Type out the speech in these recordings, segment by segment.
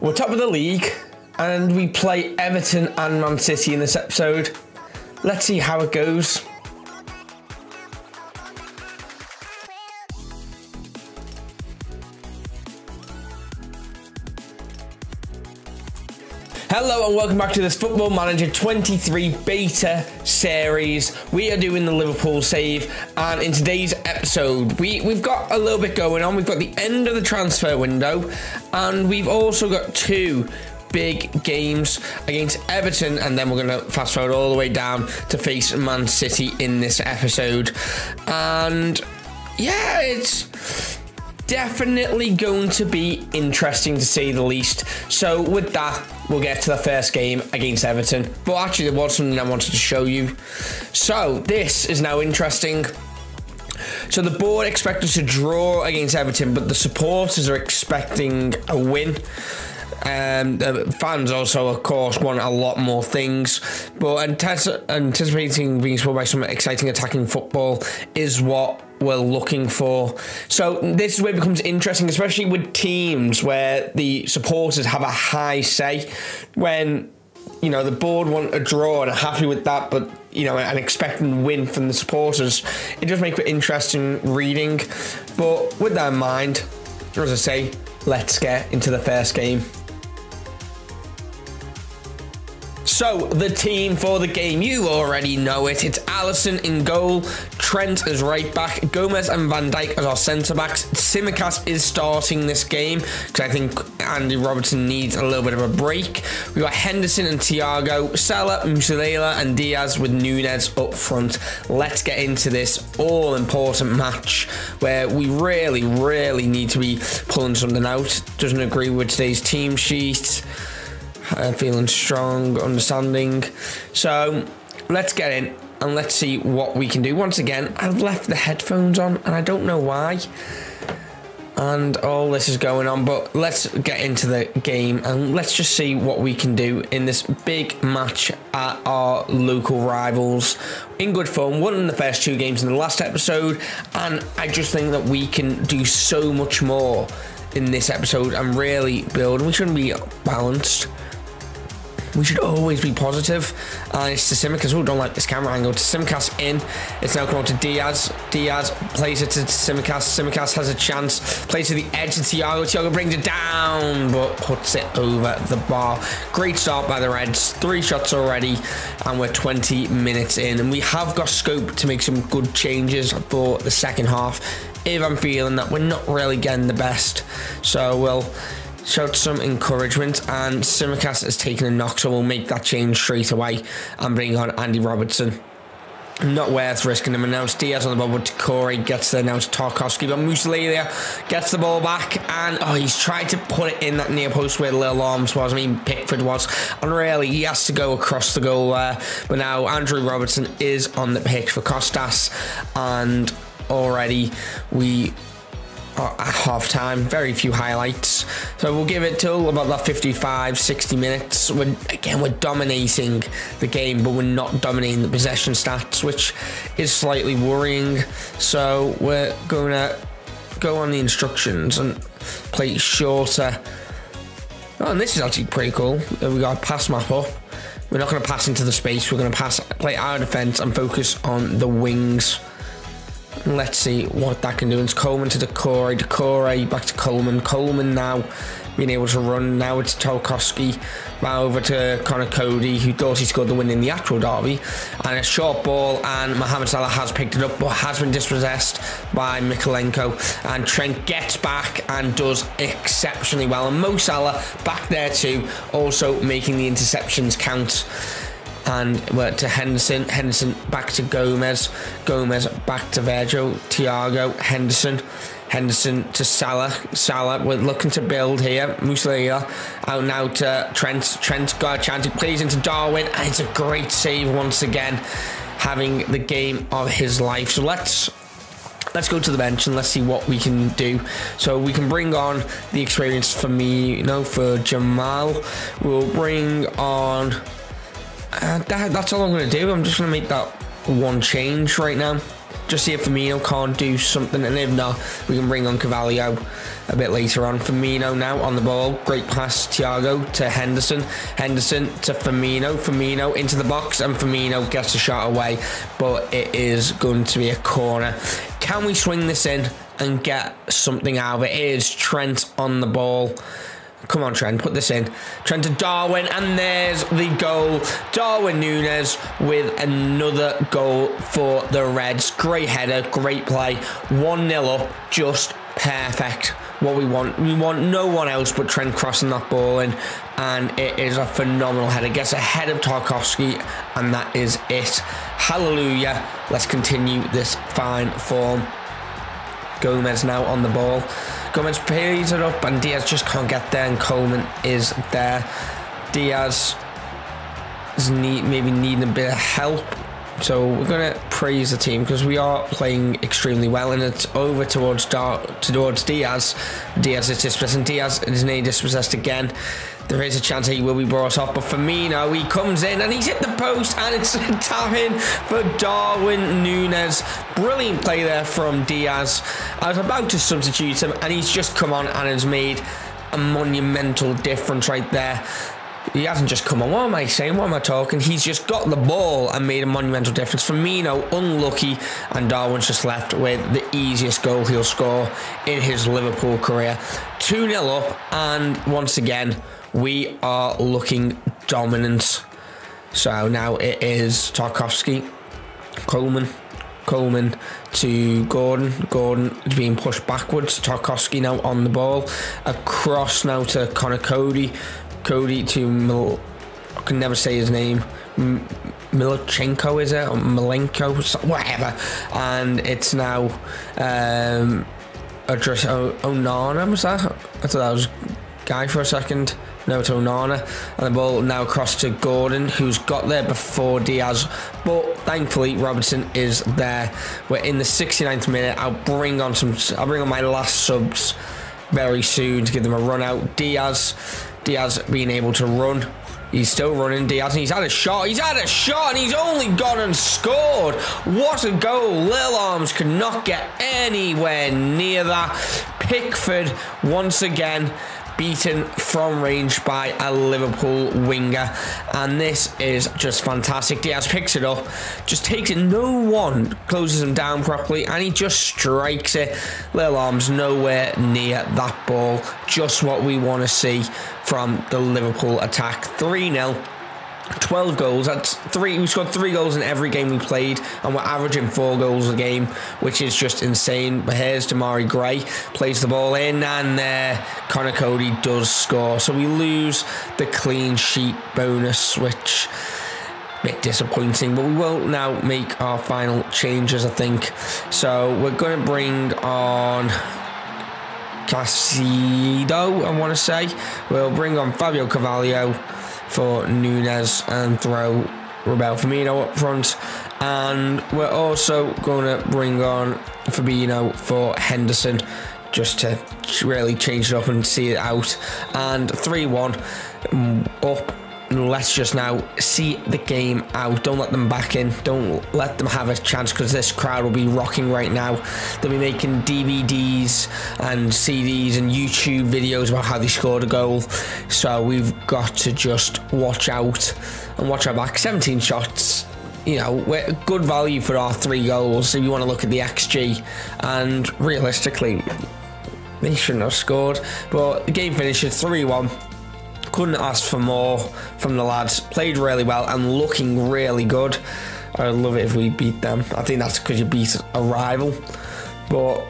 We're top of the league, and we play Everton and Man City in this episode. Let's see how it goes. Hello and welcome back to this Football Manager 23 beta series. We are doing the Liverpool save, and in today's episode, we, we've got a little bit going on. We've got the end of the transfer window, and we've also got two big games against Everton, and then we're going to fast forward all the way down to face Man City in this episode. And yeah, it's definitely going to be interesting to say the least. So, with that, we'll get to the first game against Everton. But actually, there was something I wanted to show you. So, this is now interesting. So, the board expected to draw against Everton, but the supporters are expecting a win. Um, the fans also, of course, want a lot more things, but anticipating being supported by some exciting attacking football is what we're looking for. So this is where it becomes interesting, especially with teams where the supporters have a high say. When you know the board want a draw and are happy with that, but you know an expecting win from the supporters, it does make for interesting reading. But with that in mind, as I say, let's get into the first game. So, the team for the game, you already know it. It's Alisson in goal, Trent as right back, Gomez and Van Dijk as our centre backs. Tsimikas is starting this game because I think Andy Robertson needs a little bit of a break. We've got Henderson and Thiago, Salah, Musiala, and Diaz with Nunez up front. Let's get into this all important match where we really, really need to be pulling something out. Doesn't agree with today's team sheet uh, feeling strong, understanding. So let's get in and let's see what we can do. Once again, I've left the headphones on and I don't know why. And all this is going on, but let's get into the game and let's just see what we can do in this big match at our local rivals. In good form, won the first two games in the last episode, and I just think that we can do so much more in this episode and really build. We shouldn't be balanced we should always be positive. And it's to Tsimikas. Oh, don't like this camera angle. To Tsimikas in. It's now come to Diaz. Diaz plays it to Tsimikas. Tsimikas has a chance. Plays to the edge of Thiago. Thiago brings it down, but puts it over the bar. Great start by the Reds. Three shots already, and we're 20 minutes in. And we have got scope to make some good changes for the second half if I'm feeling that we're not really getting the best. So we'll showed some encouragement, and Tsimikas has taken a knock, so we'll make that change straight away and bring on Andy Robertson. Not worth risking him. And now Diaz on the ball, but Corey gets there now to Tarkowski. But Musiala gets the ball back, and oh, he's tried to put it in that near post where little arms was. I mean, Pickford was. And really, he has to go across the goal there. But now Andrew Robertson is on the pitch for Costas, and already we at half time. Very few highlights. So we'll give it till about that 55, 60 minutes. We're, again, we're dominating the game, but we're not dominating the possession stats, which is slightly worrying. So we're going to go on the instructions and play shorter. Oh, and this is actually pretty cool. Uh, we got a pass map up. We're not going to pass into the space. We're going to pass, play our defence and focus on the wings. Let's see what that can do. It's Coleman to Doucouré, Doucouré back to Coleman. Coleman now being able to run. Now it's Tarkowski. Now over to Conor Coady, who thought he scored the win in the actual derby. And a short ball, and Mohamed Salah has picked it up, but has been dispossessed by Mykolenko. And Trent gets back and does exceptionally well. And Mo Salah back there too, also making the interceptions count and we're to Henderson. Henderson back to Gomez. Gomez back to Virgil. Thiago. Henderson. Henderson to Salah. Salah, we're looking to build here. Musiala out now to Trent. Trent got a chance. He plays into Darwin, and it's a great save once again, having the game of his life. So let's let's go to the bench and let's see what we can do. So we can bring on the experience for me, you know, for Jamal. We'll bring on uh, that, that's all I'm going to do. I'm just going to make that one change right now. just see if Firmino can't do something, and if not, we can bring on Carvalho a bit later on. Firmino now on the ball, great pass, Thiago to Henderson, Henderson to Firmino, Firmino into the box, and Firmino gets a shot away, but it is going to be a corner. Can we swing this in and get something out of it? It is Trent on the ball. Come on, Trent, put this in. Trent to Darwin, and there's the goal. Darwin Nunez with another goal for the Reds. Great header, great play. 1 0 up, just perfect. What we want. We want no one else but Trent crossing that ball in, and it is a phenomenal header. Gets ahead of Tarkowski, and that is it. Hallelujah. Let's continue this fine form. Gomez now on the ball. Gomez pays it up and Diaz just can't get there and Coleman is there. Diaz is need, maybe needing a bit of help. So we're going to praise the team because we are playing extremely well and it's over towards towards Diaz. Diaz is dispossessed and Diaz is now dispossessed again there is a chance he will be brought off. But Firmino, he comes in and he's hit the post, and it's a tap in for Darwin Nunez. Brilliant play there from Diaz. I was about to substitute him, and he's just come on and has made a monumental difference right there. He hasn't just come on. What am I saying? What am I talking? He's just got the ball and made a monumental difference. Firmino, unlucky, and Darwin's just left with the easiest goal he'll score in his Liverpool career. 2 0 up, and once again, we are looking dominant. So now it is Tarkowski, Coleman, Coleman to Gordon. Gordon is being pushed backwards. Tarkowski now on the ball. Across now to Conor Coady. Coady to Mil- I can never say his name. M- Milchenko is it or Malenko whatever and it's now um address o- Onana was that I thought that was guy for a second now to Onana, and the ball now across to Gordon, who's got there before Diaz. But thankfully, Robertson is there. We're in the 69th minute. I'll bring on some. I'll bring on my last subs very soon to give them a run out. Diaz, Diaz being able to run. He's still running Diaz and he's had a shot. He's had a shot and he's only gone and scored. What a goal. Lil Arms could not get anywhere near that. Pickford once again beaten from range by a Liverpool winger. And this is just fantastic. Diaz picks it up, just takes it. No one closes him down properly, and he just strikes it. Little arms nowhere near that ball. Just what we want to see from the Liverpool attack. 3 0. 12 goals. That's three. We scored three goals in every game we played, and we're averaging four goals a game, which is just insane. But here's Demarai Gray plays the ball in, and uh, Conor Coady does score. So we lose the clean sheet bonus, which a bit disappointing. But we will now make our final changes, I think. So we're going to bring on. Casido, I want to say. We'll bring on Fabio Carvalho for Nunez and throw Roberto Firmino up front. And we're also going to bring on Fabinho for Henderson just to really change it up and see it out. And 3 1 mm, up let's just now see the game out. Don't let them back in. Don't let them have a chance because this crowd will be rocking right now. They'll be making DVDs and CDs and YouTube videos about how they scored a goal. So we've got to just watch out and watch our back. 17 shots. You know, good value for our three goals if you want to look at the XG. And realistically, they shouldn't have scored. But the game finishes 3 1 couldn't ask for more from the lads. Played really well and looking really good. I'd love it if we beat them. I think that's because you beat a rival. But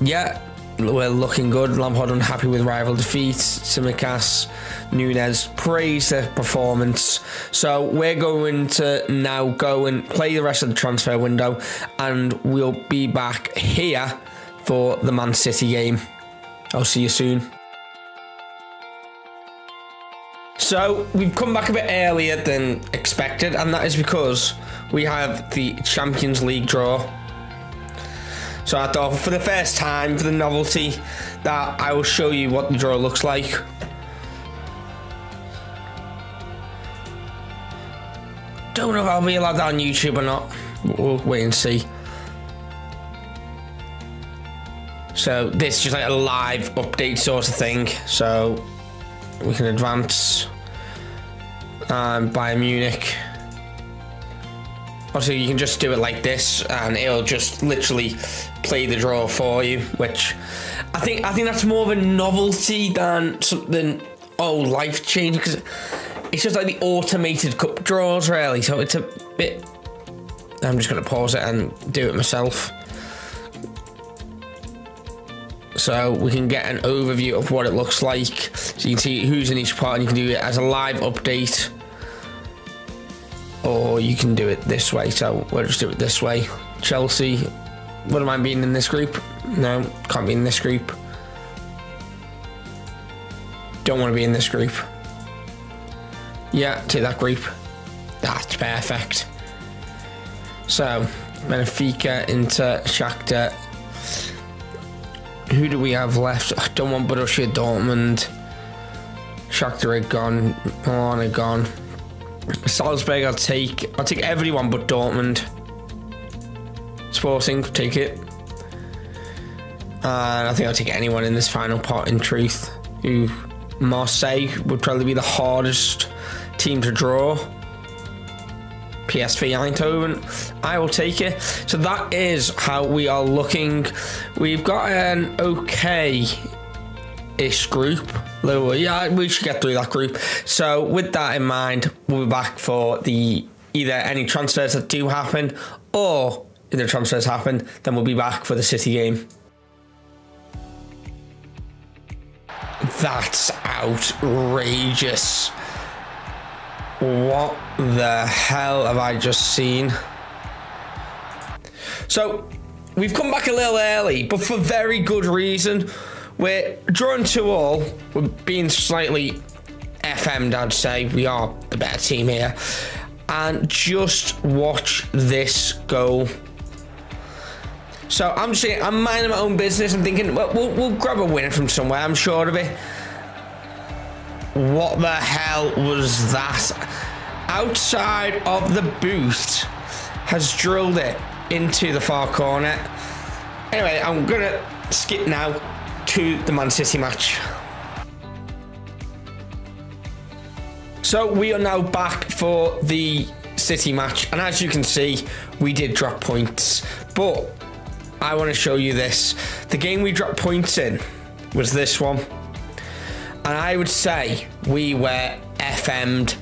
yeah, we're looking good. Lampard unhappy with rival defeats. Tsimikas, Nunez praise their performance. So we're going to now go and play the rest of the transfer window, and we'll be back here for the Man City game. I'll see you soon. So we've come back a bit earlier than expected, and that is because we have the Champions League draw. So I thought for the first time, for the novelty, that I will show you what the draw looks like. Don't know if I'll be allowed that on YouTube or not. We'll wait and see. So this is just like a live update sort of thing. So we can advance um, Bayern Munich. Also, you can just do it like this, and it'll just literally play the draw for you. Which I think I think that's more of a novelty than something oh life changing because it's just like the automated cup draws, really. So it's a bit. I'm just gonna pause it and do it myself. So we can get an overview of what it looks like. So you can see who's in each part, and you can do it as a live update or you can do it this way. So we'll just do it this way. Chelsea, what am I being in this group? No, can't be in this group. Don't want to be in this group. Yeah, take that group. That's perfect. So, Benfica into Shakhtar. Who do we have left? I don't want Borussia Dortmund. Shakhtar are gone. Milan are gone. Salzburg, I'll take. I'll take everyone but Dortmund. Sporting, take it. And I think I'll take anyone in this final pot, In truth, who Marseille would probably be the hardest team to draw. PSV Eindhoven. I will take it. So that is how we are looking. We've got an okay ish group. Yeah, we should get through that group. So, with that in mind, we'll be back for the either any transfers that do happen or if the transfers happen, then we'll be back for the City game. That's outrageous. What the hell have I just seen? So, we've come back a little early, but for very good reason. We're drawn to all. We're being slightly FM'd, I'd say. We are the better team here. And just watch this goal. So I'm just saying, I'm minding my own business. I'm thinking, well, we'll, we'll grab a winner from somewhere. I'm sure of it. What the hell was that? Outside of the booth has drilled it into the far corner. Anyway, I'm gonna skip now to the Man City match. So we are now back for the City match, and as you can see, we did drop points, but I want to show you this. The game we dropped points in was this one, and I would say we were FM'd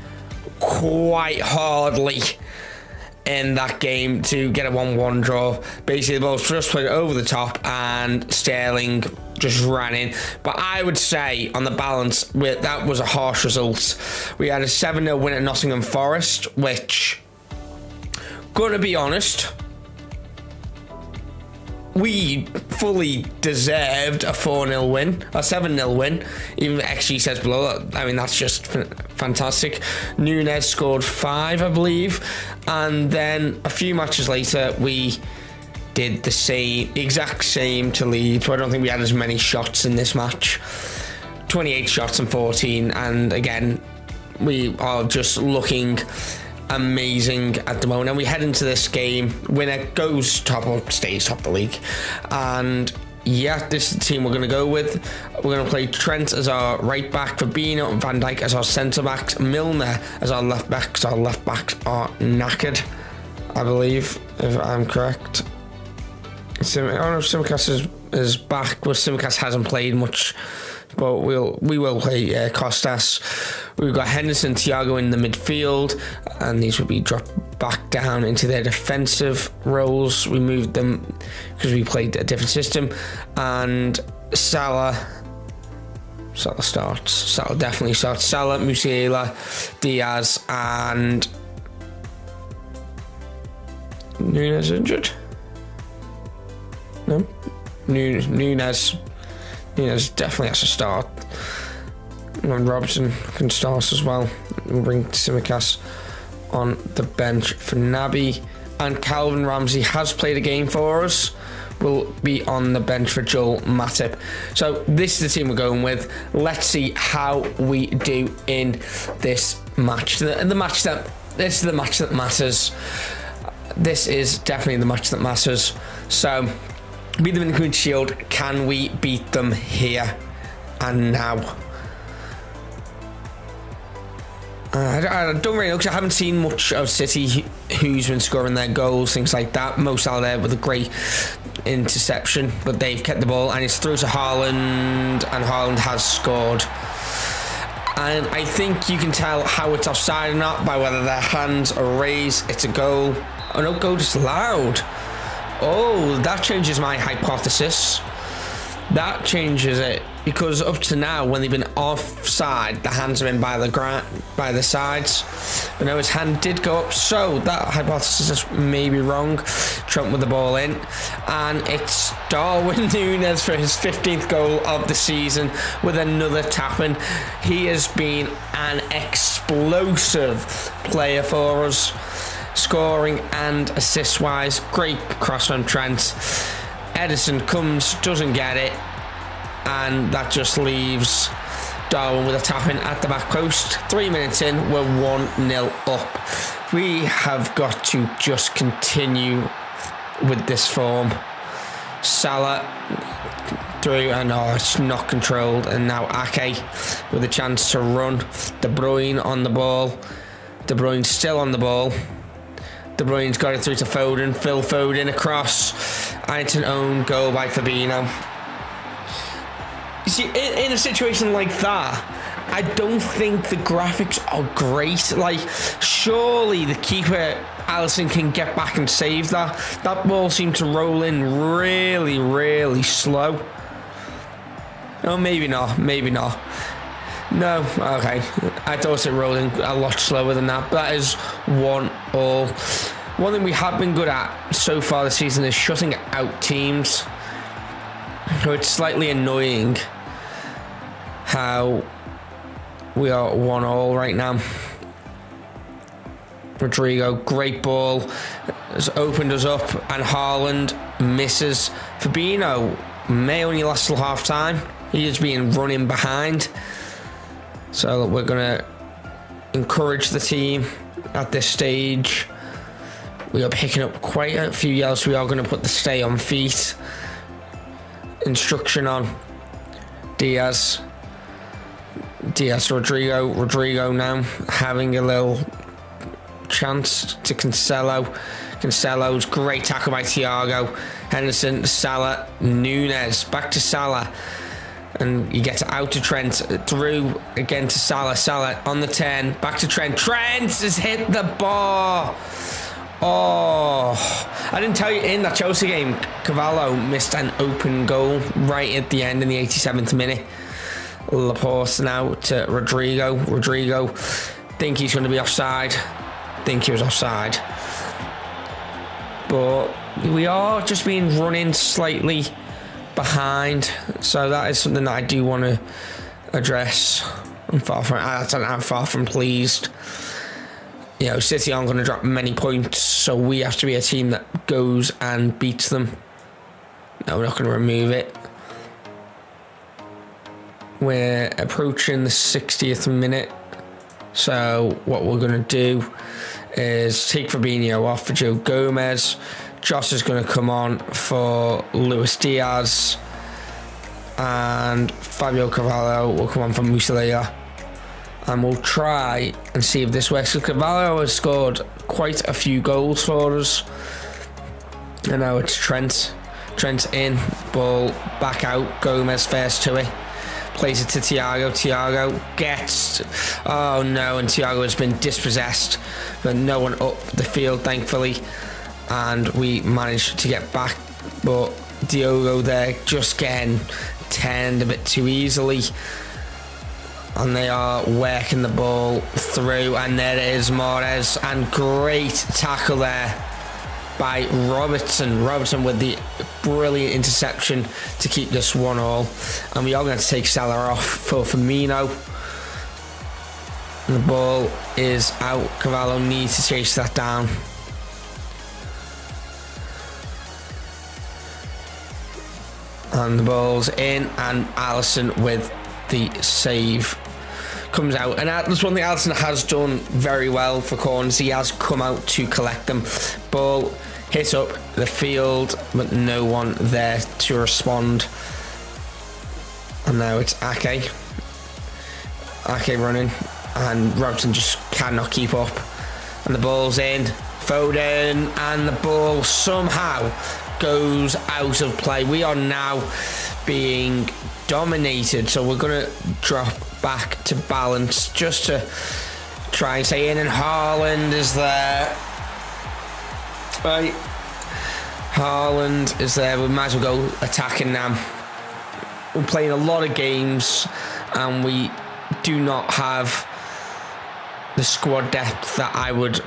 quite hardly in that game to get a 1 1 draw. Basically, the ball just played over the top, and Sterling just ran in. But I would say, on the balance, that was a harsh result. We had a 7 0 win at Nottingham Forest, which, gonna be honest, we fully deserved a 4 0 win, a 7 0 win. Even XG says below. that. I mean, that's just fantastic. Nunez scored five, I believe. And then a few matches later, we did the same, exact same to. But I don't think we had as many shots in this match. 28 shots and 14. And again, we are just looking amazing at the moment. And we head into this game. Winner goes top or stays top of the league. And yeah, this is the team we're going to go with. We're going to play Trent as our right back, Fabinho and Van Dijk as our centre backs, Milner as our left backs. Our left backs are knackered, I believe, if I'm correct. Sim- I don't know if Tsimikas is, is back, but Tsimikas hasn't played much but we'll we will play uh, Costas. We've got Henderson, Thiago in the midfield, and these will be dropped back down into their defensive roles. We moved them because we played a different system, and Salah. Salah starts. Salah definitely starts. Salah, Musiala, Diaz, and Nunez injured. No, Nunez definitely has to start. And Robson can start as well. We'll bring Tsimikas on the bench for Naby. And Calvin Ramsey has played a game for us. Will be on the bench for Joel Matip. So this is the team we're going with. Let's see how we do in this match. The, the match that this is the match that matters. This is definitely the match that matters. So beat them in the Community Shield. Can we beat them here and now? Uh, I, don't really know because I haven't seen much of City who's been scoring their goals, things like that. Mo Salah there with a great interception, but they've kept the ball and it's through to Haaland, and Haaland has scored. And I think you can tell how it's offside or not by whether their hands are raised. It's a goal. Oh no, goal disallowed. Oh, that changes my hypothesis. That changes it because up to now, when they've been offside, the hands have been by the ground, by the sides. But now his hand did go up, so that hypothesis may be wrong. Trump with the ball in, and it's Darwin Nunez for his 15th goal of the season with another tapping. He has been an explosive player for us, scoring and assist wise. Great cross from Trent. Ederson comes, doesn't get it, and that just leaves Darwin with a tap in at the back post. Three minutes in, we're 1 0 up. We have got to just continue with this form. Salah through and oh, it's not controlled. And now Ake with a chance to run. De Bruyne on the ball. De Bruyne still on the ball. De Bruyne's got it through to Foden. Phil Foden across. And it's an own goal by Fabinho. You see, in, in a situation like that, I don't think the graphics are great. Like, surely the keeper Alisson can get back and save that. That ball seemed to roll in really, really slow. Oh, maybe not. Maybe not. No, okay. I thought it rolled in a lot slower than that. But that is one all. One thing we have been good at so far this season is shutting out teams. So it's slightly annoying how we are one all right now. Rodrigo, great ball, has opened us up, and Haaland misses. Fabinho may only last till half time. He is being running behind. So we're going to encourage the team at this stage. We are picking up quite a few yells. We are going to put the stay on feet instruction on Diaz. Diaz Rodrigo. Rodrigo now having a little chance to Cancelo. Cancelo's great tackle by Thiago. Henderson, Salah, Nunez. Back to Salah. And you get out to Trent. Uh, through again to Salah. Salah on the 10. Back to Trent. Trent has hit the bar. Oh, I didn't tell you in that Chelsea game, Carvalho missed an open goal right at the end in the 87th minute. Laporte now to Rodrigo. Rodrigo think he's going to be offside think he was offside. But we are just being running slightly behind, so that is something that I do want to address. I'm far from I'm far from pleased. You know, City aren't going to drop many points, so we have to be a team that goes and beats them. No, we're not going to remove it. We're approaching the 60th minute. So what we're going to do is take Fabinho off for Joe Gomez. Josh is going to come on for Luis Diaz. And Fabio Carvalho will come on for Musiala. And we'll try and see if this works. Because Carvalho has scored quite a few goals for us. And now it's Trent. Trent in, ball back out. Gomez first to it plays it to Thiago. Thiago gets, oh no, and Thiago has been dispossessed, but no one up the field, thankfully, and we managed to get back. But Diogo there just getting turned a bit too easily. And they are working the ball through, and there it is, Mahrez, and great tackle there by Robertson. Robertson with the brilliant interception to keep this one all. And we are going to take Salah off for Firmino. And the ball is out. Carvalho needs to chase that down. And the ball's in, and Alisson with the save comes out. And that's one thing Alisson has done very well for corners. He has come out to collect them. Ball hit up the field, but no one there to respond. And now it's Ake. Ake running, and Robson just cannot keep up. And the ball's in. Foden, and the ball somehow goes out of play. We are now being dominated, so we're going to drop back to balance just to try and stay in. And Haaland is there. Right. Haaland is there. We might as well go attacking now. We're playing a lot of games and we do not have the squad depth that I would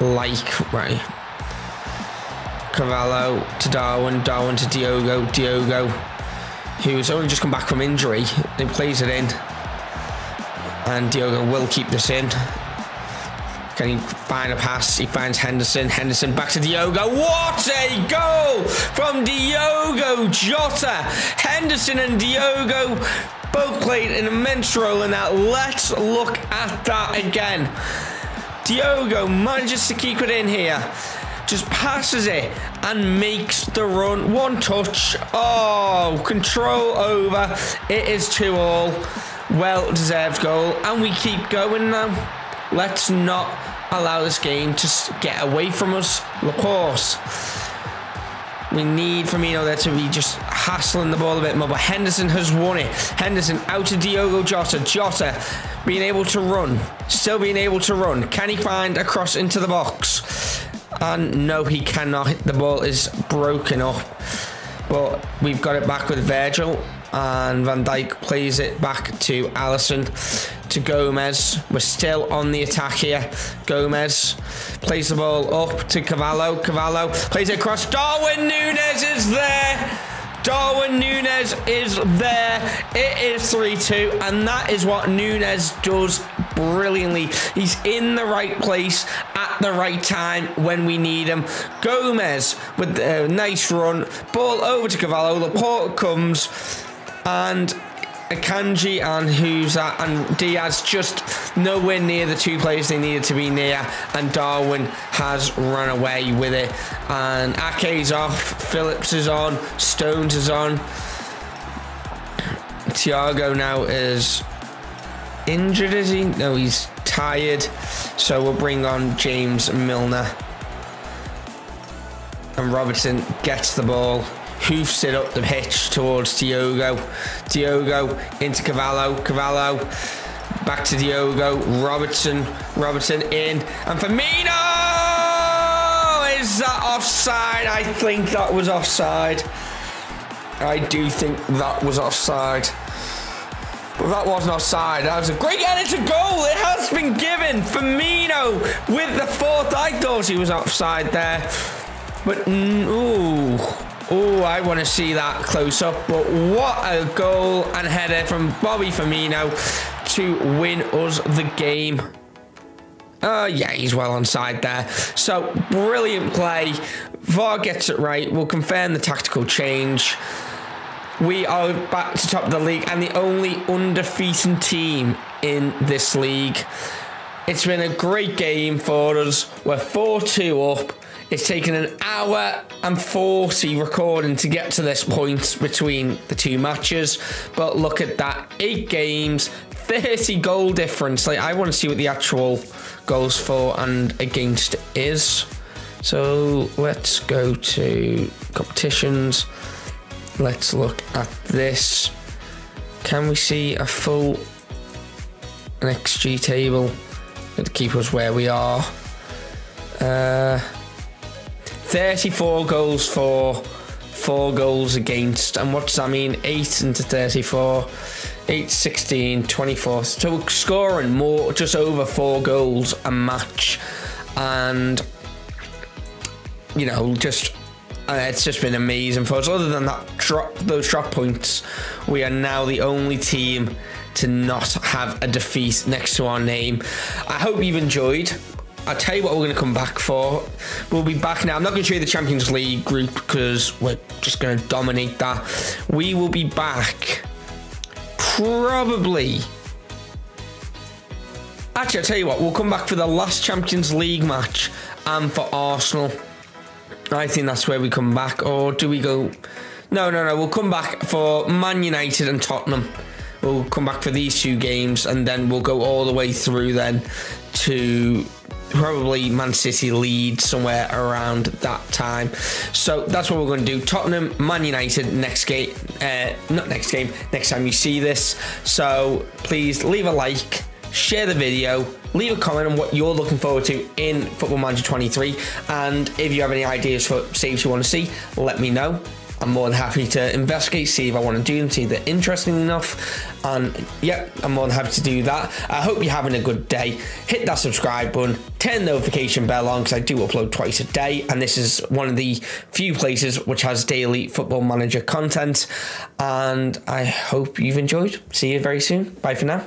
like. Right. Carvalho to Darwin, Darwin to Diogo, Diogo, who's only just come back from injury. He plays it in. And Diogo will keep this in. Can he find a pass? He finds Henderson. Henderson back to Diogo. What a goal from Diogo Jota. Henderson and Diogo both played an immense role in that. Let's look at that again. Diogo manages to keep it in here. Just passes it and makes the run. One touch. Oh, control over. It is two all. Well deserved goal. And we keep going now. Let's not allow this game to get away from us. Laporte. We need Firmino there to be just hassling the ball a bit more. But Henderson has won it. Henderson out to Diogo Jota. Jota being able to run. Still being able to run. Can he find a cross into the box? And no, he cannot. The ball is broken up. But we've got it back with Virgil and Van Dijk plays it back to Alisson, to Gomez. We're still on the attack here. Gomez plays the ball up to Carvalho. Carvalho plays it across. Darwin Nunez is there. Darwin Nunez is there. It is 3 2, and that is what Nunez does brilliantly. He's in the right place at the right time when we need him. Gomez with a nice run. Ball over to Carvalho. Laporte comes and Akanji and that and Diaz just nowhere near the two players they needed to be near. And Darwin has run away with it. And Ake's off Phillips is on Stones is on. Thiago now is injured is he? No he's tired. So we'll bring on James Milner. And Robertson gets the ball hoofs it up the pitch towards Diogo. Diogo into Carvalho. Carvalho back to Diogo. Robertson. Robertson in. And Firmino! Is that offside? I think that was offside. I do think that was offside. But that wasn't offside. That was a great into goal. It has been given. Firmino with the fourth. I thought he was offside there. But, mm, ooh. Oh, I want to see that close up. But what a goal and header from Bobby Firmino to win us the game. Uh, yeah, he's well on side there. So, brilliant play. VAR gets it right. We'll confirm the tactical change. We are back to top of the league and the only undefeated team in this league. It's been a great game for us. We're 4 2 up. It's taken an hour and 40 recording to get to this point between the two matches. But look at that eight games, 30 goal difference. Like, I want to see what the actual goals for and against is. So let's go to competitions. Let's look at this. Can we see a full XG table to keep us where we are? Uh, 34 goals for, 4 goals against. And what does that mean? 8 into 34, 8, 16, 24. So scoring more, just over 4 goals a match. And, you know, just uh, it's just been amazing for us. Other than that drop, those drop points, we are now the only team to not have a defeat next to our name. I hope you've enjoyed. I'll tell you what we're going to come back for. We'll be back now. I'm not going to show you the Champions League group because we're just going to dominate that. We will be back probably. Actually, I'll tell you what, we'll come back for the last Champions League match and for Arsenal. I think that's where we come back. Or do we go? No, no, no. We'll come back for Man United and Tottenham. We'll come back for these two games, and then we'll go all the way through then to probably Man City lead somewhere around that time. So that's what we're going to do. Tottenham, Man United next game. Uh, not next game. Next time you see this. So please leave a like, share the video leave a comment on what you're looking forward to in Football Manager 23. And if you have any ideas for saves you want to see, let me know. I'm more than happy to investigate, see if I want to do them, see if they're interesting enough. And yeah, I'm more than happy to do that. I hope you're having a good day. Hit that subscribe button, turn the notification bell on because I do upload twice a day. And this is one of the few places which has daily football manager content. And I hope you've enjoyed. See you very soon. Bye for now.